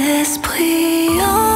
Esprit.